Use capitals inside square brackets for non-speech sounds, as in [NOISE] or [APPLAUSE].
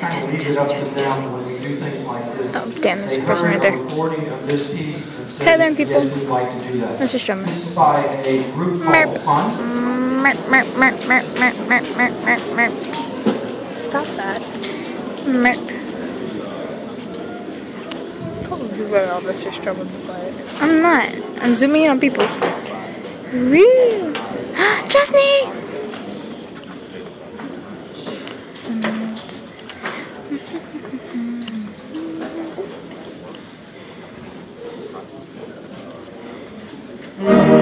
we do things like this. Oh, damn, there's a person right there." Hey there, peoples. This is group Merp. Merp, merp, merp, merp, merp, merp, merp, merp, merp. Stop that. Merp. Don't zoom in on Mr. Strummer's butt. I'm not. I'm zooming in on people's. Woo! Chesney! [GASPS] Mm. Mm.